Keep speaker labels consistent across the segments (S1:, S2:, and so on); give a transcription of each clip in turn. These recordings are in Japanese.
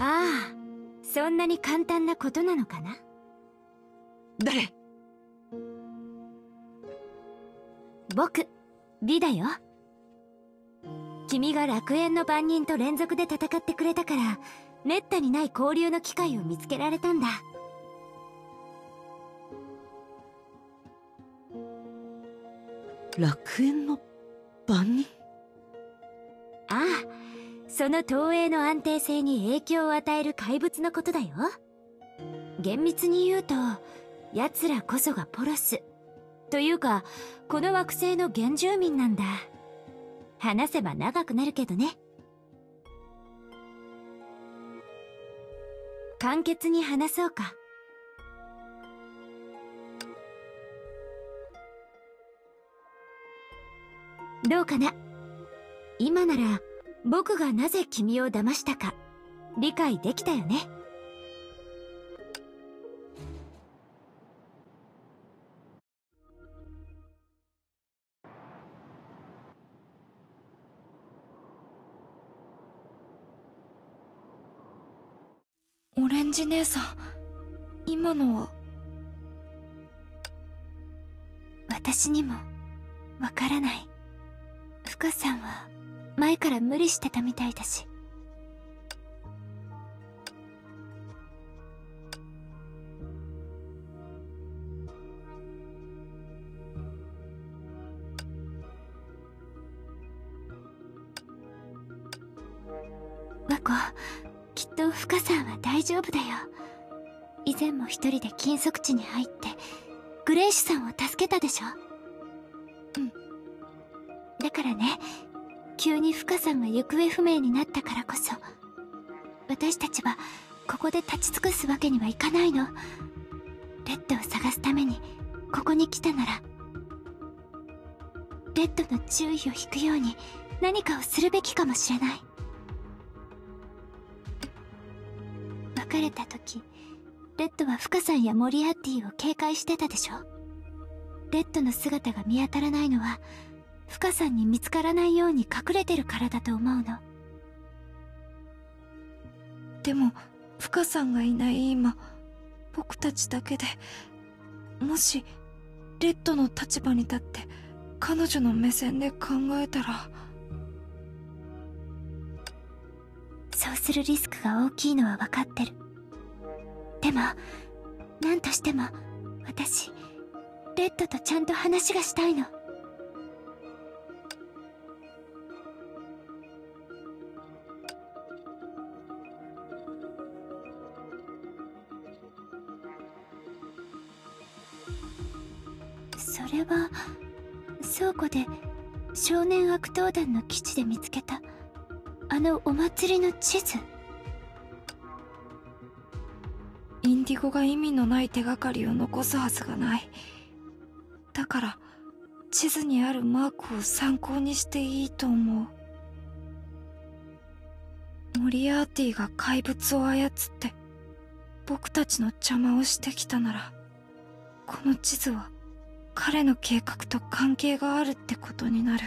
S1: ああそんなに簡単なことなのかな？
S2: 誰？
S1: 僕美だよ。君が楽園の番人と連続で戦ってくれたからめったにない交流の機会を見つけられたんだ。
S2: 楽園の番人？
S1: ああその投影の安定性に影響を与える怪物のことだよ。厳密に言うと奴らこそがポロスというかこの惑星の原住民なんだ。話せば長くなるけどね。簡潔に話そうか。どうかな？今なら僕がなぜ君を騙したか理解できたよね？
S3: オレンジ姉さん今のは？
S1: 私にもわからない。深さんは前から無理してたみたいだし。和子きっと深さんは大丈夫だよ。以前も一人で禁足地に入ってグレイシュさんを助けたでしょ。うん。だからね。急に深さんが行方不明になったからこそ私たちはここで立ち尽くすわけにはいかないの。レッドを探すためにここに来たならレッドの注意を引くように何かをするべきかもしれない。別れた時レッドは深さんやモリアーティを警戒してたでしょ。レッドの姿が見当たらないのは深さんに見つからないように隠れてるからだと思うの。
S3: でも深さんがいない今僕たちだけでもしレッドの立場に立って彼女の目線で考えたら。
S1: そうするリスクが大きいのは分かってる。でも何としても私レッドとちゃんと話がしたいのそれは倉庫で少年悪党団の基地で見つけたあのお祭りの地図。
S3: インディゴが意味のない手がかりを残すはずがない。だから地図にあるマークを参考にしていいと思う。モリアーティが怪物を操って僕たちの邪魔をしてきたならこの地図は彼の計画と関係があるってことになる。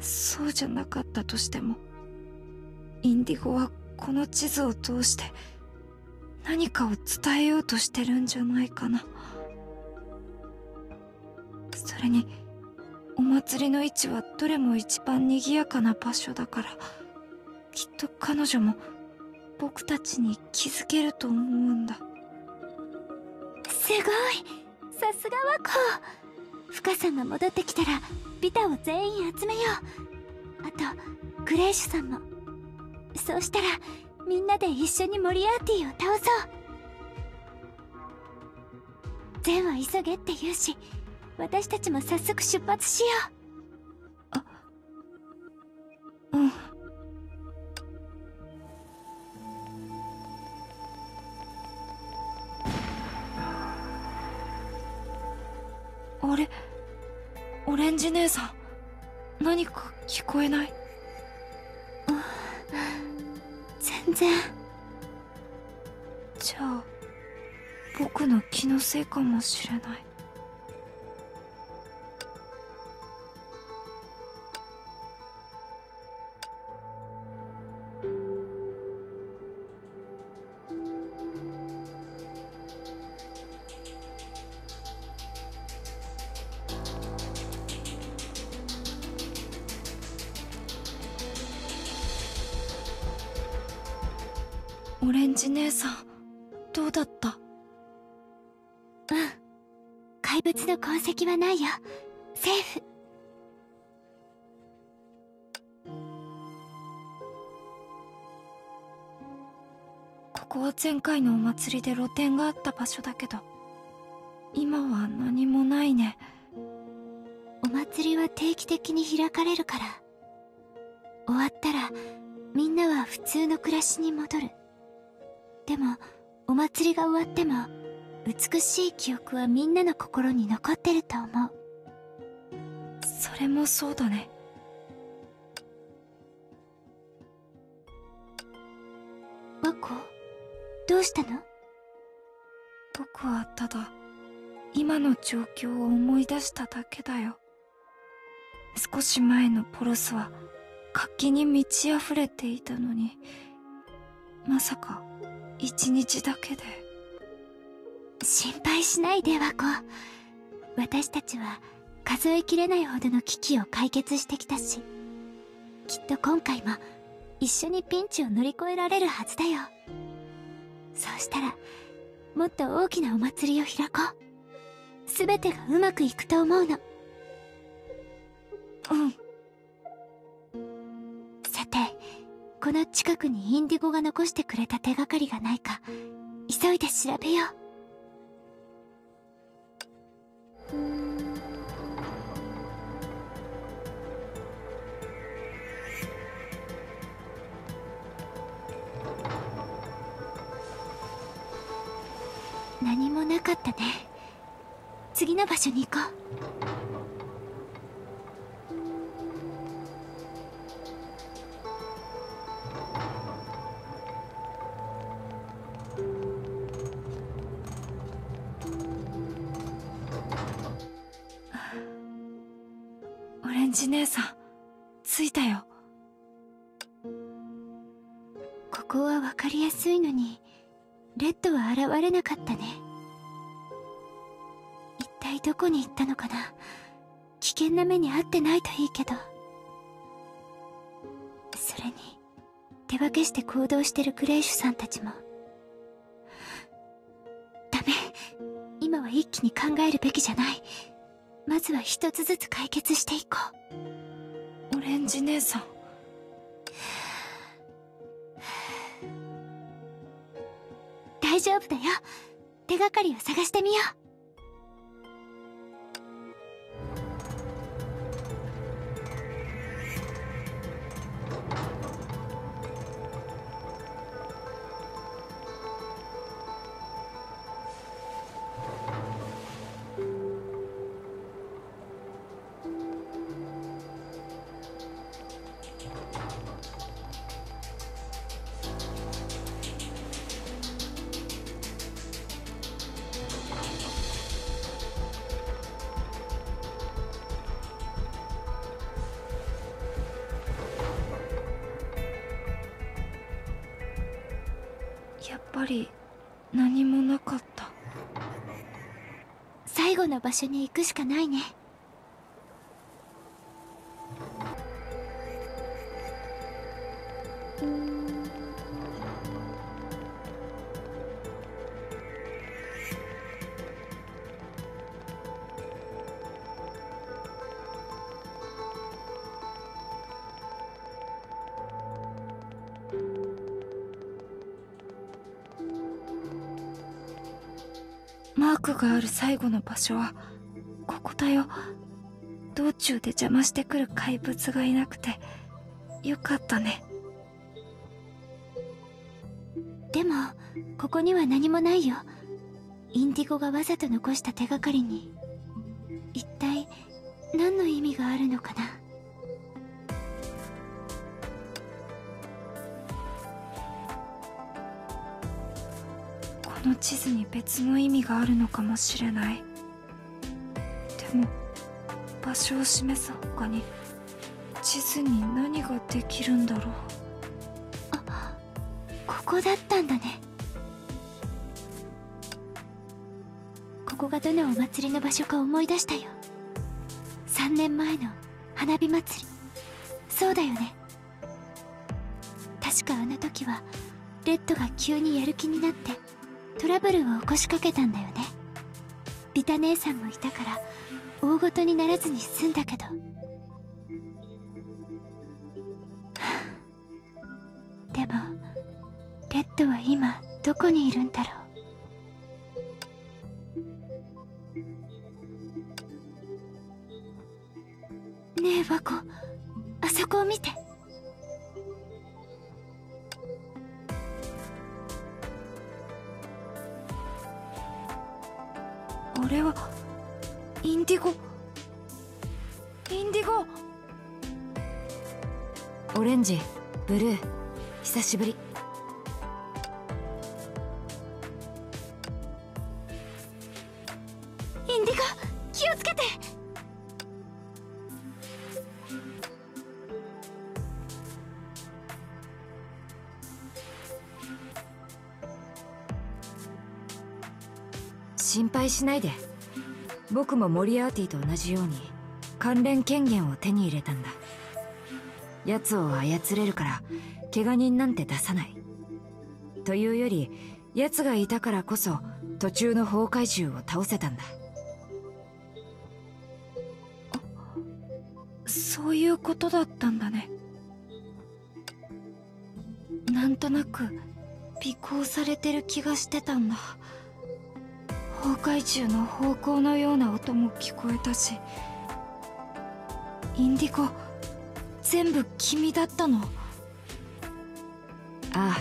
S3: そうじゃなかったとしてもインディゴはこの地図を通して何かを伝えようとしてるんじゃないかな。それにお祭りの位置はどれも一番賑やかな場所だからきっと彼女も僕たちに気づけると思うんだ。
S1: すごい。さすが和子深さんが戻ってきたらビタを全員集めよう。あとグレイシュさんも。そうしたらみんなで一緒にモリアーティを倒そう。善は急げって言うし私たちも早速出発しよ
S3: う。姉さん何か聞こえない？う
S1: 全然。
S3: じゃあ僕の気のせいかもしれない
S1: はないよ。セーフ。
S3: ここは前回のお祭りで露店があった場所だけど今は何もないね。
S1: お祭りは定期的に開かれるから。終わったらみんなは普通の暮らしに戻る。でもお祭りが終わっても美しい記憶はみんなの心に残ってると思う。
S3: それもそうだね。
S1: ワコ？どうしたの？
S3: 僕はただ今の状況を思い出しただけだよ。少し前のポロスは活気に満ち溢れていたのにまさか一日だけで
S1: 心配しないでワコ私たちは数えきれないほどの危機を解決してきたしきっと今回も一緒にピンチを乗り越えられるはずだよ。そうしたらもっと大きなお祭りを開こう。全てがうまくいくと思うの。
S3: うん。
S1: さてこの近くにインディゴが残してくれた手がかりがないか急いで調べよう何もなかったね。次の場所に行こう。
S3: オレンジ姉さん着いたよ。
S1: ここは分かりやすいのにレッドは現れなかったね。体どこに行ったのかな。危険な目に遭ってないといいけど。それに手分けして行動してるグレイシュさんたちも。ダメ。今は一気に考えるべきじゃない。まずは一つずつ解決していこう。
S3: オレンジ姉さん。
S1: 大丈夫だよ。手がかりを探してみよう
S3: ぱり何もなかった。
S1: 最後の場所に行くしかないね。
S3: マークがある最後の場所はここだよ。道中で邪魔してくる怪物がいなくてよかったね。
S1: でもここには何もないよ。インディゴがわざと残した手がかりに。一体何の意味があるのかな？
S3: の地図に別の意味があるのかもしれない。でも場所を示す他に地図に何ができるんだろう。
S1: ここだったんだね。ここがどのお祭りの場所か思い出したよ。3年前の花火祭り。そうだよね。確かあの時はレッドが急にやる気になってトラブルを起こしかけたんだよね。ビタ姉さんもいたから大ごとにならずに済んだけど。でもレッドは今どこにいるんだろう。ねえワコ。あそこを見て。
S3: れはインディゴ。インディゴ。
S4: オレンジブルー。久しぶり。ないで。僕もモリアーティと同じように関連権限を手に入れたんだ。奴を操れるから怪我人なんて出さない。というより奴がいたからこそ途中の崩壊獣を倒せたんだ。
S3: そういうことだったんだね。なんとなく尾行されてる気がしてたんだ。崩壊獣の方向のような音も聞こえたしインディゴ全部君だったの？
S4: ああ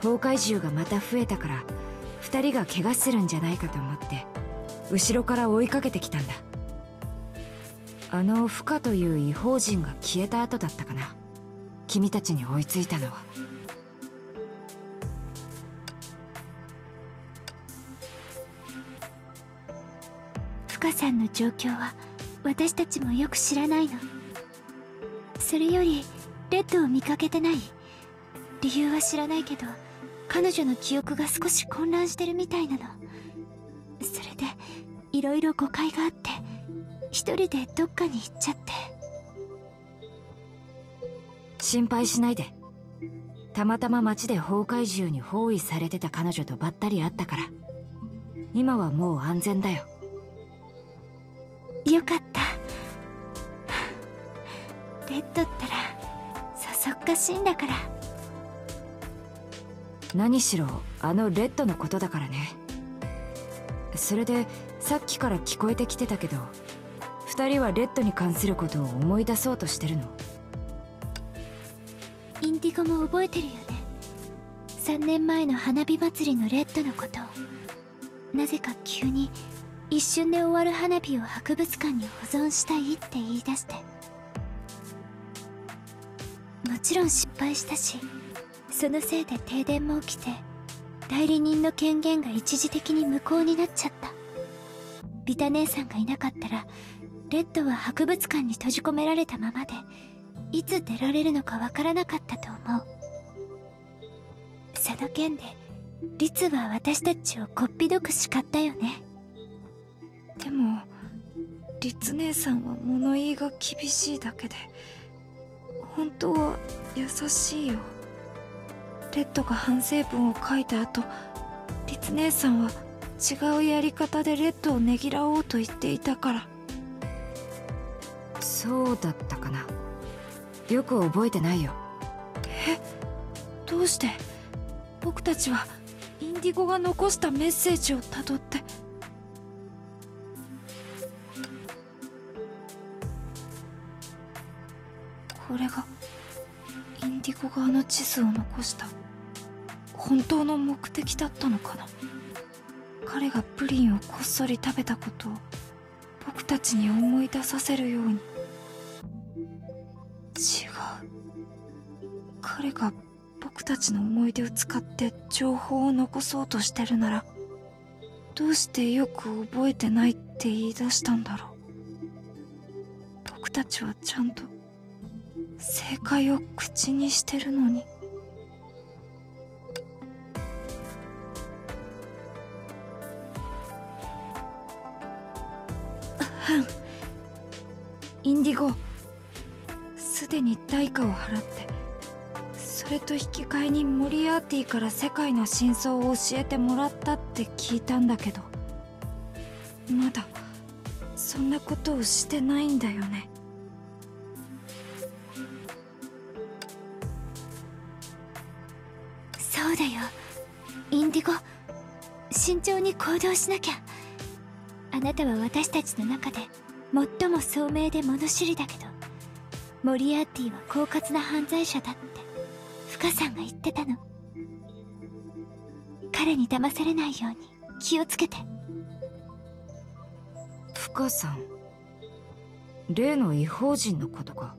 S4: 崩壊獣がまた増えたから二人が怪我するんじゃないかと思って後ろから追いかけてきたんだ。あのフカという異邦人が消えた後だったかな。君たちに追いついたのは。
S1: カさんの状況は私たちもよく知らないの。それよりレッドを見かけてない理由は知らないけど彼女の記憶が少し混乱してるみたいなの。それでいろいろ誤解があって一人でどっかに行っちゃって。
S4: 心配しないで。たまたま街で崩壊獣に包囲されてた彼女とばったり会ったから。今はもう安全だよ。
S1: よかった。レッドったらそそっかしいんだから。
S4: 何しろあのレッドのことだからね。それでさっきから聞こえてきてたけど二人はレッドに関することを思い出そうとしてるの？
S1: インディゴも覚えてるよね。3年前の花火祭りのレッドのことを。なぜか急に一瞬で終わる花火を博物館に保存したいって言い出して。もちろん失敗したしそのせいで停電も起きて代理人の権限が一時的に無効になっちゃった。ビタ姉さんがいなかったらレッドは博物館に閉じ込められたままでいつ出られるのかわからなかったと思う。その件でリツは私たちをこっぴどく叱ったよね。
S3: でもリツ姉さんは物言いが厳しいだけで本当は優しいよ。レッドが反省文を書いた後リツ姉さんは違うやり方でレッドをねぎらおうと言っていたから。
S4: そうだったかな。よく覚えてないよ。
S3: え？どうして？僕たちはインディゴが残したメッセージをたどってこれがインディゴがあの地図を残した本当の目的だったのかな。彼がプリンをこっそり食べたことを僕たちに思い出させるように。違う。彼が僕たちの思い出を使って情報を残そうとしてるならどうしてよく覚えてないって言い出したんだろう。僕たちはちゃんと正解を口にしてるのに。インディゴ。すでに代価を払ってそれと引き換えにモリアーティから世界の真相を教えてもらったって聞いたんだけどまだそんなことをしてないんだよね。
S1: ンディゴ慎重に行動しなきゃ。あなたは私たちの中で最も聡明で物知りだけどモリアーティは狡猾な犯罪者だってフカさんが言ってたの。彼に騙されないように気をつけて。
S4: フカさん例の違法人のことか。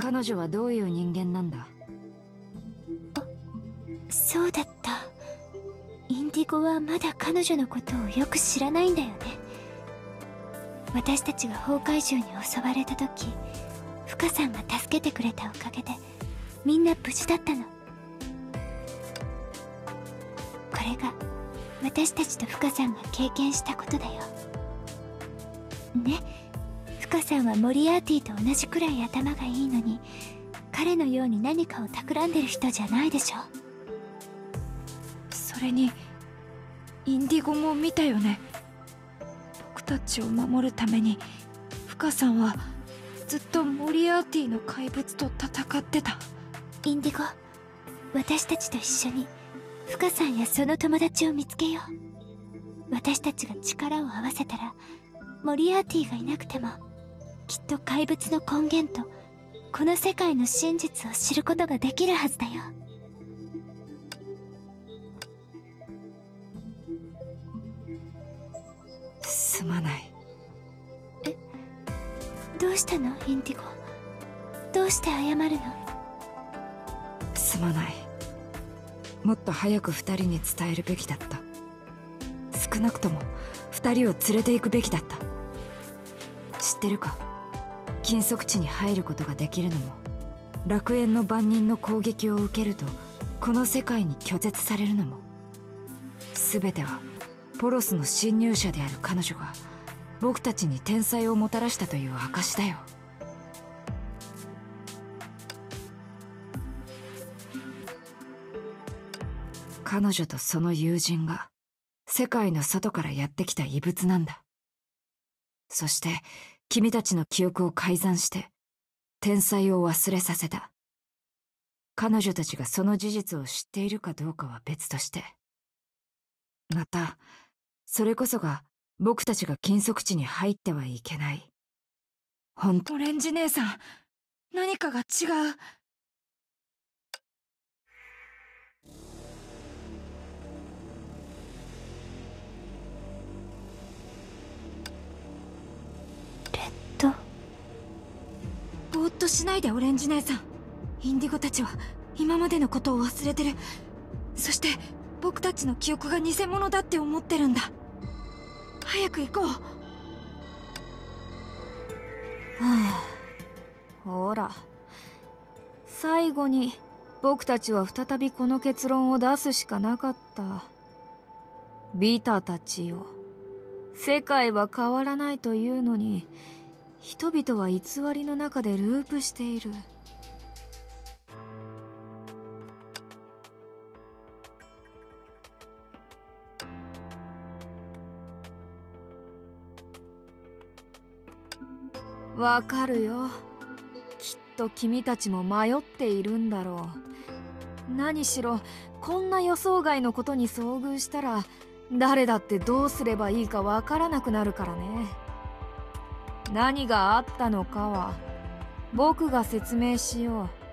S4: 彼女はどういう人間なんだ？
S1: そうだった。インディゴはまだ彼女のことをよく知らないんだよね。私たちが崩壊獣に襲われた時フカさんが助けてくれたおかげでみんな無事だったの。これが私たちとフカさんが経験したことだよ。ね。フカさんはモリアーティと同じくらい頭がいいのに彼のように何かを企んでる人じゃないでしょ。
S3: それにインディゴも見たよね。僕たちを守るためにフカさんはずっとモリアーティの怪物と戦ってた。
S1: インディゴ私たちと一緒にフカさんやその友達を見つけよう。私たちが力を合わせたらモリアーティがいなくてもきっと怪物の根源とこの世界の真実を知ることができるはずだよ。
S4: すまない。
S1: どうしたの？インディゴ。どうして謝るの？
S4: すまない。もっと早く二人に伝えるべきだった。少なくとも二人を連れて行くべきだった。知ってるか？禁足地に入ることができるのも楽園の番人の攻撃を受けるとこの世界に拒絶されるのも全てはポロスの侵入者である彼女が僕たちに天才をもたらしたという証だよ。彼女とその友人が世界の外からやってきた異物なんだ。そして君たちの記憶を改ざんして天才を忘れさせた。彼女たちがその事実を知っているかどうかは別として。またそれこそが僕たちが禁足地に入ってはいけない。本当。
S3: オレンジ姉さん何かが違う。
S1: レッド。
S3: ぼーっとしないでオレンジ姉さん。インディゴたちは今までのことを忘れてる。そして僕たちの記憶が偽物だって思ってるんだ早く行こう。
S5: はあ。ほら。最後に僕たちは再びこの結論を出すしかなかった。ビタたちよ世界は変わらないというのに人々は偽りの中でループしている。わかるよ。きっと君たちも迷っているんだろう。何しろこんな予想外のことに遭遇したら誰だってどうすればいいかわからなくなるからね。何があったのかは僕が説明しよう。